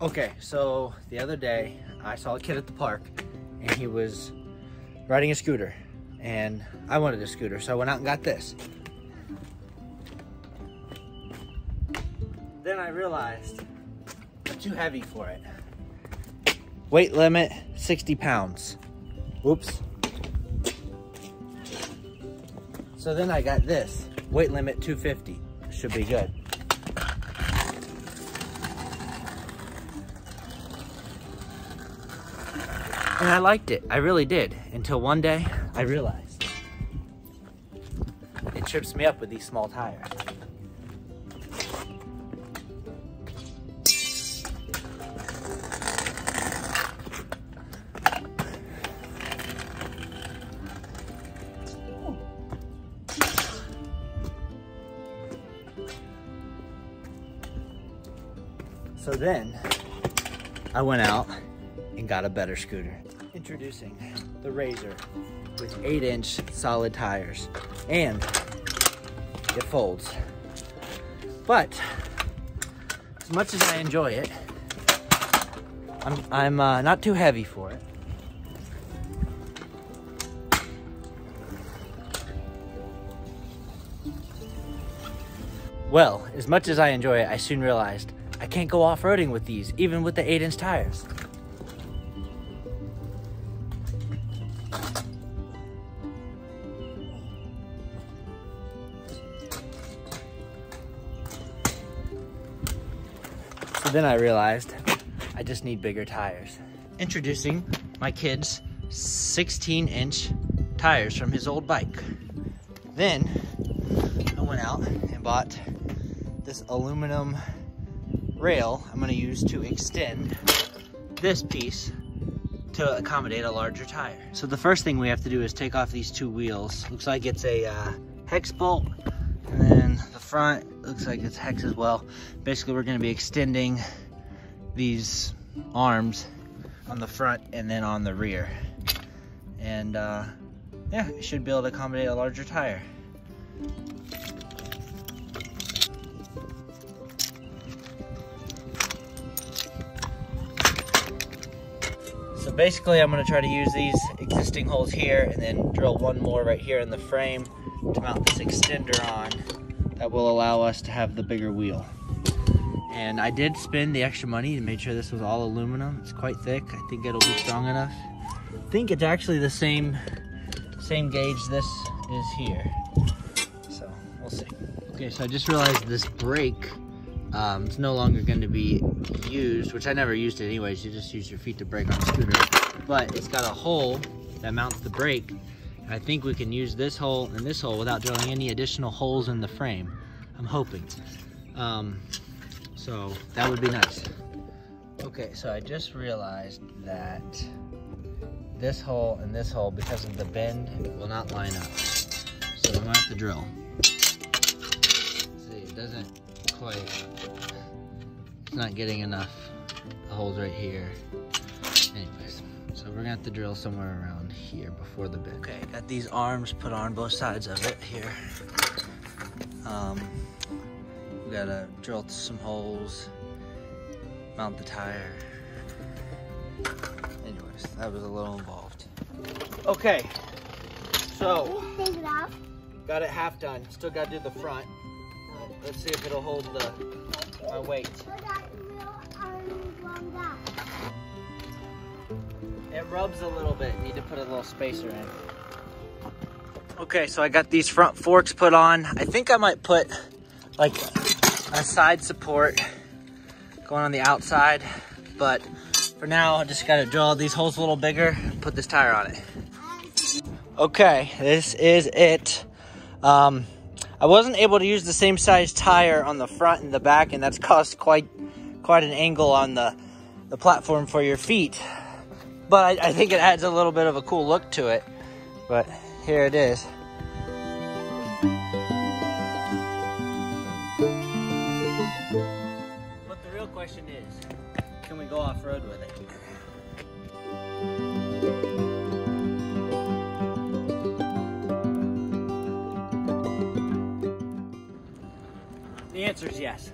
Okay, so the other day I saw a kid at the park and he was riding a scooter and I wanted a scooter, so I went out and got this. Then I realized I'm too heavy for it. Weight limit 60 pounds. Whoops. So then I got this. Weight limit 250. Should be good. And I liked it. I really did. Until one day, I realized it trips me up with these small tires. So then I went out and got a better scooter. Introducing the Razor with 8 inch solid tires and it folds. But as much as I enjoy it, I'm, I'm uh, not too heavy for it. Well, as much as I enjoy it, I soon realized I can't go off-roading with these, even with the 8-inch tires. So then I realized I just need bigger tires. Introducing my kid's 16 inch tires from his old bike. Then I went out and bought this aluminum rail I'm gonna use to extend this piece to accommodate a larger tire. So the first thing we have to do is take off these two wheels. Looks like it's a uh, hex bolt and then the front looks like it's hex as well. Basically, we're gonna be extending these arms on the front and then on the rear. And uh, yeah, it should be able to accommodate a larger tire. So basically I'm gonna try to use these existing holes here and then drill one more right here in the frame to mount this extender on that will allow us to have the bigger wheel. And I did spend the extra money to make sure this was all aluminum. It's quite thick. I think it'll be strong enough. I think it's actually the same same gauge this is here. So we'll see. Okay, so I just realized this brake um, is no longer going to be used, which I never used it anyways. You just use your feet to brake on a scooter. But it's got a hole that mounts the brake I think we can use this hole and this hole without drilling any additional holes in the frame. I'm hoping. Um, so that would be nice. Okay, so I just realized that this hole and this hole, because of the bend, will not line up. So I'm gonna have to drill. See, it doesn't quite, it's not getting enough holes right here. Anyways, so we're gonna have to drill somewhere around here before the bend. Okay, got these arms put on both sides of it here. Um, we gotta drill some holes, mount the tire. Anyways, that was a little involved. Okay, so got it half done. Still gotta do the front. Let's see if it'll hold the my weight. It rubs a little bit. Need to put a little spacer in. Okay, so I got these front forks put on. I think I might put like a side support going on the outside, but for now, I just gotta drill these holes a little bigger, and put this tire on it. Okay, this is it. Um, I wasn't able to use the same size tire on the front and the back, and that's caused quite quite an angle on the, the platform for your feet. But I, I think it adds a little bit of a cool look to it. But here it is. But the real question is, can we go off-road with it? The answer is yes.